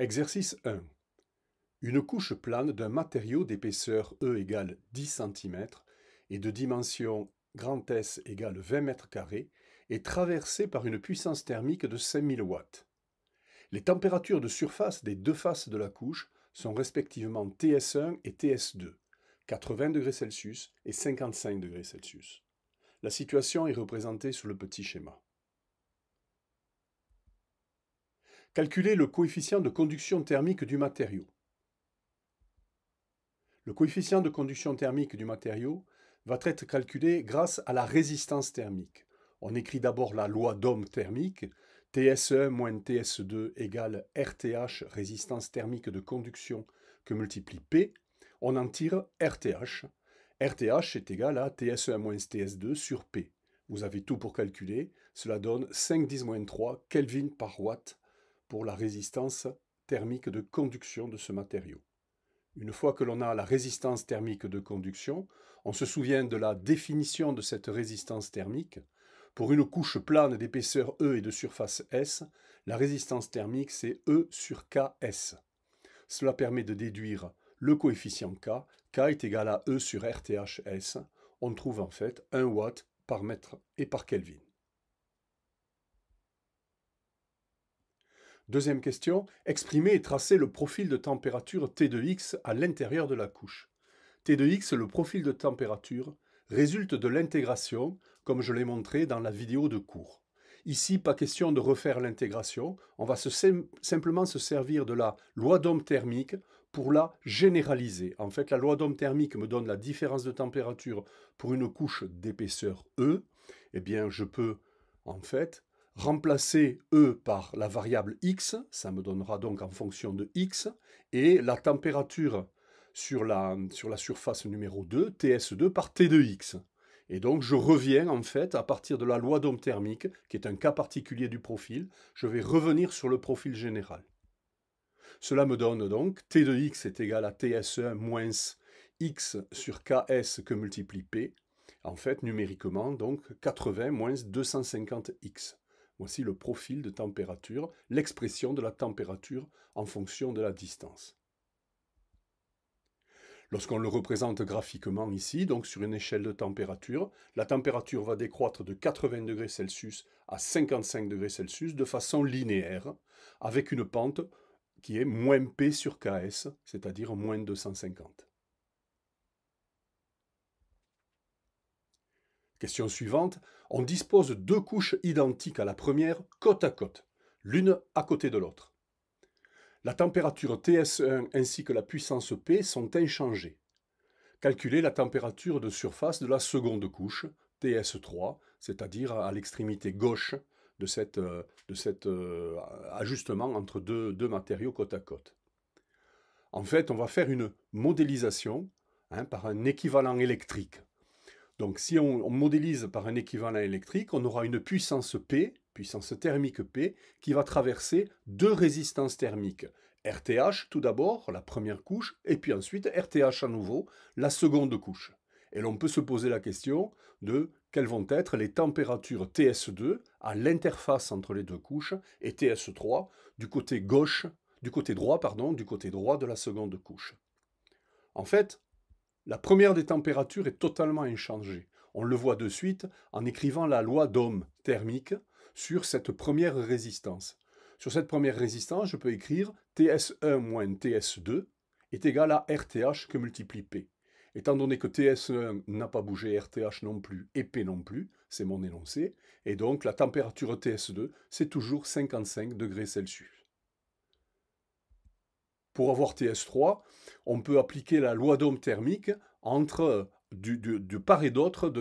Exercice 1. Une couche plane d'un matériau d'épaisseur E égale 10 cm et de dimension grand S égale 20 m2 est traversée par une puissance thermique de 5000 watts. Les températures de surface des deux faces de la couche sont respectivement TS1 et TS2, 80 degrés Celsius et 55 degrés Celsius. La situation est représentée sous le petit schéma. Calculer le coefficient de conduction thermique du matériau. Le coefficient de conduction thermique du matériau va être calculé grâce à la résistance thermique. On écrit d'abord la loi d'Ohm thermique, TS1 moins TS2 égale RTH, résistance thermique de conduction, que multiplie P. On en tire RTH. RTH est égal à TS1 moins TS2 sur P. Vous avez tout pour calculer. Cela donne 5 10 3 Kelvin par watt pour la résistance thermique de conduction de ce matériau. Une fois que l'on a la résistance thermique de conduction, on se souvient de la définition de cette résistance thermique. Pour une couche plane d'épaisseur E et de surface S, la résistance thermique c'est E sur KS. Cela permet de déduire le coefficient K. K est égal à E sur RTHS. On trouve en fait 1 watt par mètre et par Kelvin. Deuxième question, exprimer et tracer le profil de température T de X à l'intérieur de la couche. T de X, le profil de température, résulte de l'intégration, comme je l'ai montré dans la vidéo de cours. Ici, pas question de refaire l'intégration, on va simplement se servir de la loi d'Ohm thermique pour la généraliser. En fait, la loi d'Ohm thermique me donne la différence de température pour une couche d'épaisseur E. Eh bien, je peux, en fait, remplacer E par la variable x, ça me donnera donc en fonction de x, et la température sur la, sur la surface numéro 2, TS2, par T de x. Et donc je reviens en fait à partir de la loi d'Ohm thermique, qui est un cas particulier du profil, je vais revenir sur le profil général. Cela me donne donc T de x est égal à TS1 moins x sur KS que multiplie P, en fait numériquement donc 80 moins 250x. Voici le profil de température, l'expression de la température en fonction de la distance. Lorsqu'on le représente graphiquement ici, donc sur une échelle de température, la température va décroître de 80 degrés Celsius à 55 degrés Celsius de façon linéaire, avec une pente qui est moins P sur KS, c'est-à-dire moins 250. Question suivante. On dispose de deux couches identiques à la première, côte à côte, l'une à côté de l'autre. La température TS1 ainsi que la puissance P sont inchangées. Calculez la température de surface de la seconde couche, TS3, c'est-à-dire à, l'extrémité gauche de cet de cet euh, ajustement entre deux, deux, matériaux côte à côte. En fait, on va faire une modélisation hein, par un équivalent électrique. Donc si on, modélise par un équivalent électrique, on aura une puissance P, puissance thermique P, qui va traverser deux résistances thermiques. RTH tout d'abord, la première couche, et puis ensuite RTH à nouveau, la seconde couche. Et l'on peut se poser la question de quelles vont être les températures TS2 à l'interface entre les deux couches et TS3 du côté gauche, du côté droit, pardon, du côté droit de la seconde couche. En fait, la première des températures est totalement inchangée. On le voit de suite en écrivant la loi d'Ohm thermique sur cette première résistance. Sur cette première résistance, je peux écrire TS1 moins TS2 est égal à RTH que multiplie P. Étant donné que TS1 n'a pas bougé, RTH non plus et P non plus, c'est mon énoncé, et donc la température TS2, c'est toujours 55 degrés Celsius. Pour avoir TS3, on peut appliquer la loi d'Ohm thermique entre du, part et d'autre de,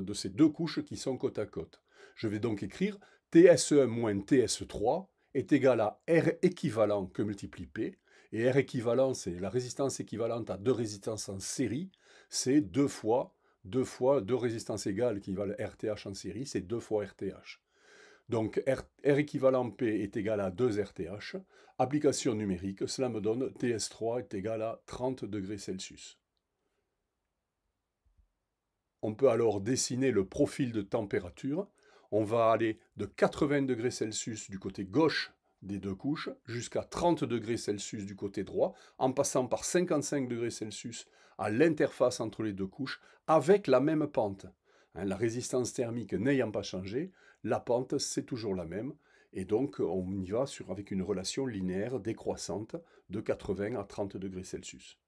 de ces deux couches qui sont côte à côte. Je vais donc écrire TS1 moins TS3 est égal à R équivalent que multiplie P. Et R équivalent, c'est la résistance équivalente à deux résistances en série. C'est deux fois, deux fois deux résistances égales qui valent RTH en série, c'est deux fois RTH. Donc R, équivalent P est égal à 2 RTH. Application numérique, cela me donne TS3 est égal à 30 degrés Celsius. On peut alors dessiner le profil de température. On va aller de 80 degrés Celsius du côté gauche des deux couches jusqu'à 30 degrés Celsius du côté droit, en passant par 55 degrés Celsius à l'interface entre les deux couches, avec la même pente. Hein, la résistance thermique n'ayant pas changé, la pente c'est toujours la même, et donc on y va sur, avec une relation linéaire décroissante de 80 à 30 degrés Celsius.